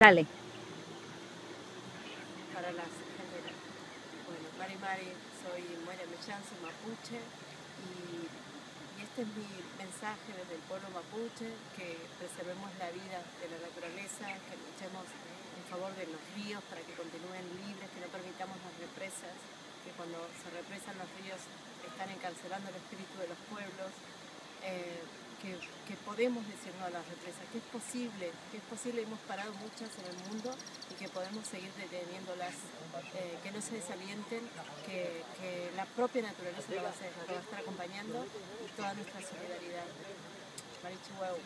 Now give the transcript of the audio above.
Dale. Para las. Bueno, Mari Mari, soy Moira Mellán, soy mapuche y este es mi mensaje desde el pueblo mapuche, que preservemos la vida de la naturaleza, que luchemos en favor de los ríos para que continúen libres, que no permitamos las represas, que cuando se represan los ríos están encarcelando el espíritu de los pueblos. Que, podemos decir no a las represas, que es posible, que es posible, hemos parado muchas en el mundo y que podemos seguir deteniéndolas, eh, que no se desalienten, que, la propia naturaleza lo va, va a estar acompañando y toda nuestra solidaridad. Marichueu.